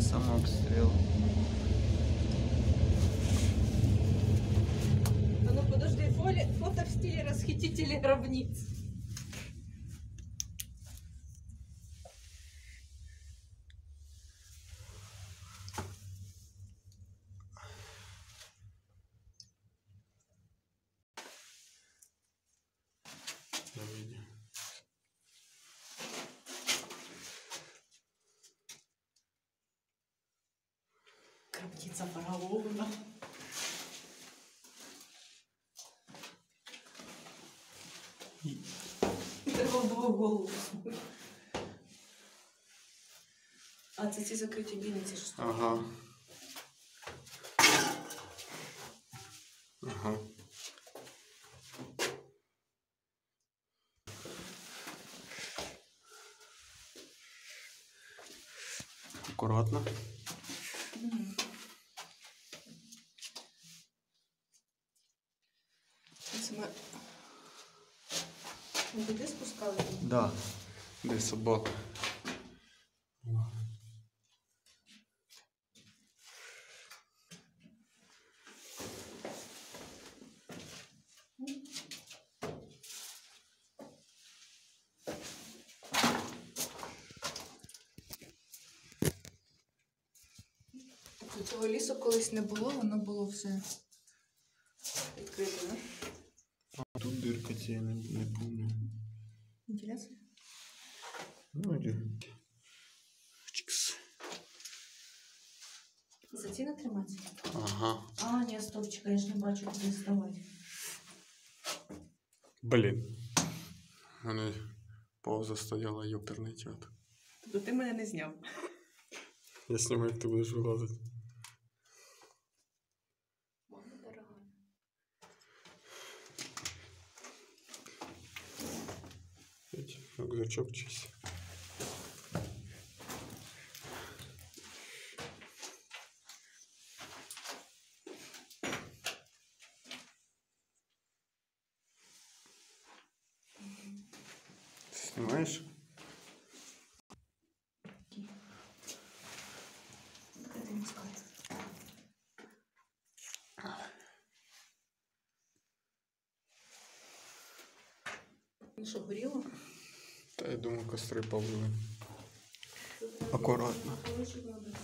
Самообстрел. А ну подожди, фото в стиле расхитителей гробниц. Гробница фараона. Треба було голову. А це ці закриті вінниці, що стоять. Ага. Ага. Аккуратно. Це Ми туди спускали? Да. Де собака? Тобто Цього лісу колись не було, воно було все відкрите, да? А тут дырка тебе не, не помню. Вентиляція? Ну или... Чикс. За ці не триматися? Ага. А, ні, стопчика, я ж не бачу, куди ставати. Блін. У мене пауза стояла, ёперний чат. Тобто ти мене не зняв. Я знімаю, як ти будеш вилазити. Рюкзачок чись. Снимаешь? Ну що, горіло? Та я думаю. Акуратно. Полишив надо.